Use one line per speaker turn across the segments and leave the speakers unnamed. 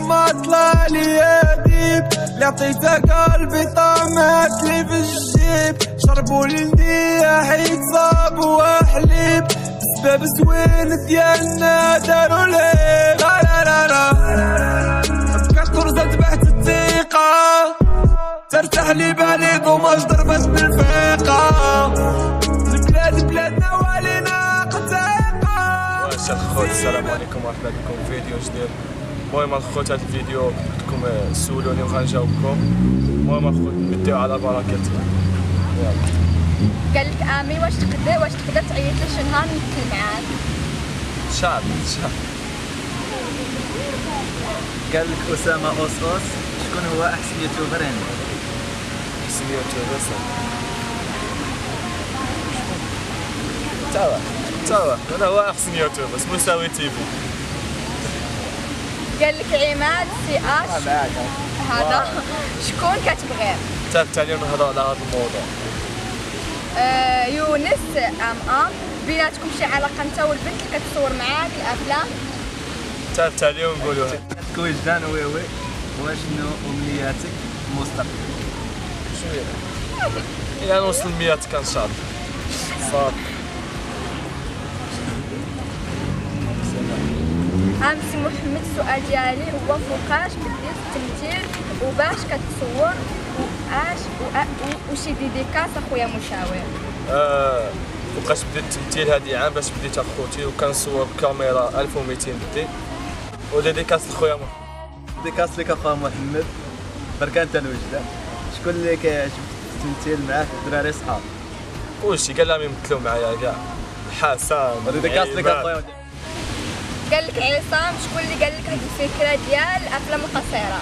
لما طلع لي ديب. اللي عطيته قلبي طامت لي في الجيب. شربوا لي النية حيت صابوا حليب سباب زوين ديالنا داروا لي لا لا لا لا. بقات طرزة تبعت الثقة. ترتاح لي بالي ضماج ضربت بالفيقة البلاد بلادنا والينا قتيقة
واش الخوت السلام عليكم ورحمة في فيديو جديد. المهم الخوت هذا الفيديو بدكم تسولوني وغنجاوبكم المهم الخوت نبداو على بركة الله يلا
قال لك امي واش تقدر واش تقدر تعيط لي شي نهار نمثل معاك؟
شعب شعب.
قال لك أسامة أوس أوس شكون هو أحسن يوتيوبر عندك
اسمي يوتيوبر توا توا. أنا هو أحسن يوتيوبر اسمه ساوي تي في.
قال لك عماد سي اش. هذا شكون كتبغيه
تا التالي نهضر على هذا الموضوع.
آه يونس ام ام بيناتكم شي علاقة انت والبنت اللي كتصور معاك الأفلام؟
تا التالي ونقولوا
كو وجدان وي. وي وشنو أمنياتك؟ المستقبل
شوية. إلى نوصل 100 كان شاء الله صافي.
امسي محمد السؤال ديالي هو فوقاش بديت التمثيل وباش كتصور واش وشي ديديكاس أخويا مشاور.
آه، فوقاش بديت التمثيل هادي عام باش بديت أخوتي وكنصور بكاميرا 1200 دي. وديديكاس لخويا محمد
ديكاس لك أخويا محمد. برك انت الوجدان شكون اللي كشفت التمثيل معاك الدراري صحاب؟
كلشي قال لهم يمثلوا معايا كاع؟ حسن
ديكاس لك. أخويا
قال لك عصام شكون اللي قال لك هاد الفكرة ديال الافلام القصيرة؟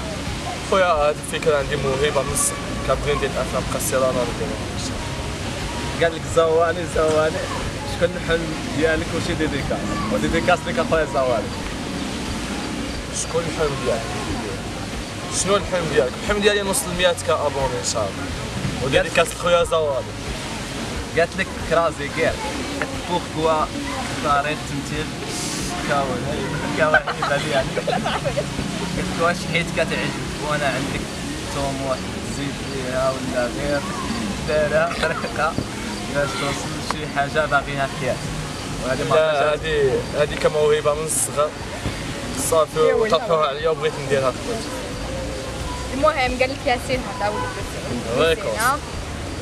خويا هاد الفكرة عندي موهبة من الصغر كنبغي ندير افلام قصيره أنا الله.
قال لك زواني زواني شكون الحلم ديالك وشي ديديكاس؟ وديديكاس لك أخويا زواني
شكون الحلم ديالك؟ شنو الحلم ديالك؟ الحلم ديالي نوصل 100 كأبوني إن شاء الله. وديديكاس لخويا زوالي.
قالت لك كرازي كير بوركوا طاريت التمثيل هذه يعني. قلت واش حيت كتعجبك وأنا عندك طموح تزيد فيها ولا غير. دايرها طريقه باش توصل لشي حاجة باغيها في حياتك وهذه ما
هادي هادي كموهبه من الصغر. صافي وطرحوها عليا وبغيت نديرها خويا
المهم قال لك ياسين هذا.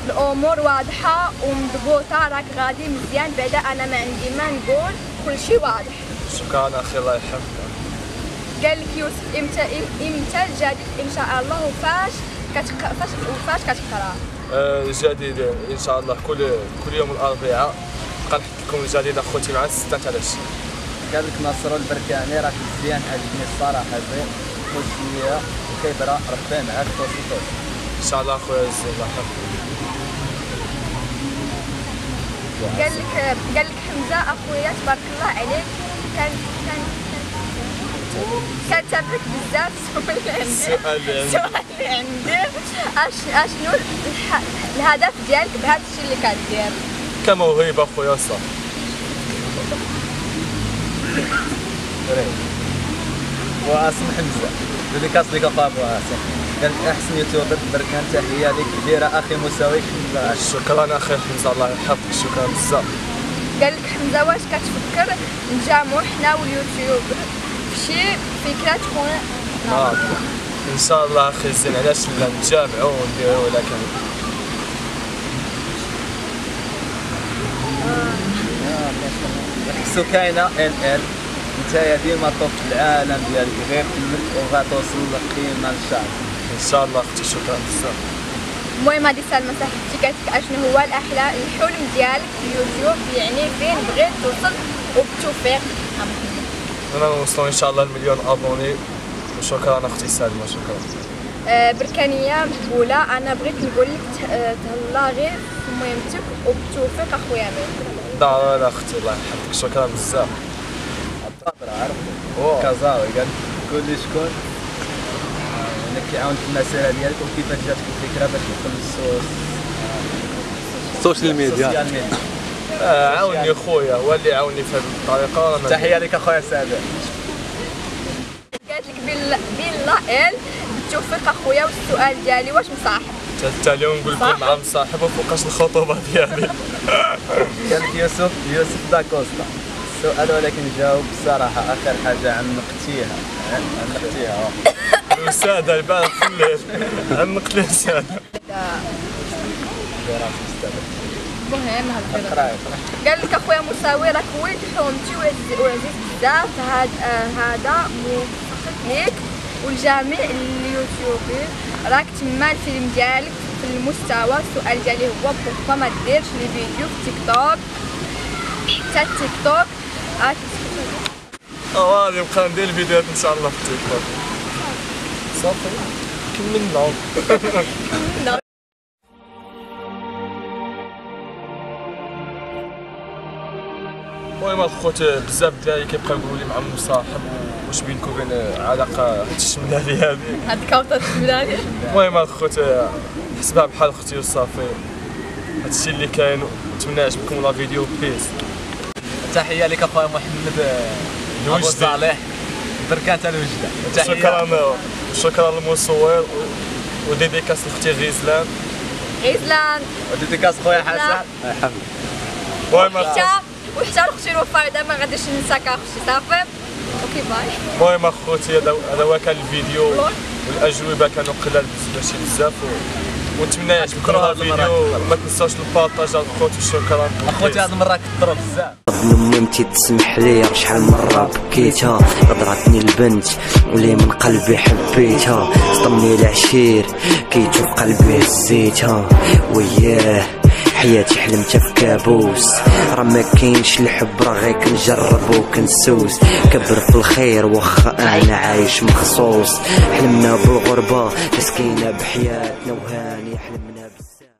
الأمور واضحة ومضبوطة راك غادي مزيان. بعدا أنا ما عندي ما نقول. كل شيء واضح.
شكرا أخي الله يحفظك
قال لك يوسف إمتى إمتى الجديد إن شاء الله وفاش كتق... فاش وفاش كتقرا
آه، الجديد إن شاء الله كل كل يوم الأربعاء غنحط لكم الجديد اخوتي مع الستة على الشيء
قال لك ناصر البركاني راك مزيان عجبني الصراحه زين خوش ليا وكيبرا ربي معاك توصل توصل
إن شاء الله أخويا الزين الله يحفظك
قال لك قال لك حمزة أخويا تبارك الله عليك. كان كان كان تابعك بزاف السؤال اللي عندي.
السؤال اللي عندي.
أش- أشنو الهدف ديالك بهذا الشيء اللي كدير؟
كموهبه اخويا صافي
واسم حمزه ديديكاس اخويا ابو عاصم قال لك أحسن يوتيوبر بركان تحية لك. كبيره أخي مساوي
شكرا أخي حمزه الله يحفظك. شكرا بزاف.
قال لك حمزة واش كتفكر نجامعوا حنا واليوتيوب؟ في شي فكرة تكون
آه. إن شاء الله أخي الزين علاش لا نتجامعوا ونديروا ولكن
سكينه ان إل انت ديما توب في العالم ديالك غير كمل وغتوصل لقيمه ان شاء الله
إن شاء الله أختي شكرا بزاف.
المهم هذه سلمى صاحبتي قالت لك اشنو هو الاحلام الحلم ديالك في اليوتيوب يعني فين بغيت توصل وبالتوفيق
أنا نوصلوا إن شاء الله المليون أبوني. وشكرا أختي سالمة شكرا.
آه، بركانية مقبولة. أنا بغيت نقول لك آه، تهلا غير في مهمتك وبالتوفيق أخويا مين
لا لا أختي الله يحفظك. شكرا بزاف.
كازاوي قال لي شكون انك كيعاون في المسيره ديالك وكيفاش جاتك الفكرة باش تدخل للسوس
ال social
media. ال social media.
آه، عاوني خويا هو اللي عاوني في هذه الطريقة
تحية لك أخويا سابع
قالت لك بالله ال بالتوفيق أخويا والسؤال ديالي واش مصاحب؟
حتى اليوم نقول لكم مع مصاحب وفوقاش الخطوبة ديالي.
لك يوسف يوسف داكوستا السؤال ولكن جاوب بصراحة آخر حاجة عنقتيها عنقتيها
الوساده البارح في الليل عنقت الانسان
المهم قال لك أخويا مساوي راك ولد حومتي وعز- وعزيز بزاف. هذا مخطط ليك والجميع ال youtuber راك تما الفيلم ديالك في المستوى. السؤال ديالي هو pourquoi ما ديرش لي فيديو في تيك توك؟ حتى التيك توك. آه،
غادي نبقى ندير الفيديوهات إن شاء الله في التيك توك. صافي كملنا المهم الخوت بزاف الدراري كيبقاو يقولوا لي مع مصاحب واش بينكم وبين علاقة الشملالي هذه؟
هاد كاوطة الشمالية
المهم الخوت حسبها بحال أختي وصافي. هادشي اللي كاين نتمنى يعجبكم لا فيديو. بيس
تحية لك أخويا محمد
الوجدي.
صالح. بركات الوجدة. تحية.
شكرا شكرا للمصور و- و dédicace لأختي غيزلان.
غيزلان.
و dédicace خويا حسن.
وحتى
الخوت
وحتى أختي الوفاء ما غاديش ننساك أختي صافي. okay bye.
المهم اخوتي هذا هو كان الفيديو. والأجوبة كانوا قلال ماشي بزاف. ونتمنى يعجبكم
شكراً
هذا
هاد المرة.
الفيديو ما تنساوش ال partage الخوت وشكرا
أخوتي هذه المرة كثروا بزاف.
امي متي تسمح لي شحال مرة بكيتها؟ غدرتني البنت اللي من قلبي حبيتها. صدمني العشير كي تشوف قلبي هزيتها. وياه. حياتي حلمتها في كابوس راه ما كاينش الحب راه غير كنجرب وكنسوس. كبر في الخير واخا أنا عايش مخصوص. حلمنا بالغربة مسكينة بحياتنا وهاني حلمنا.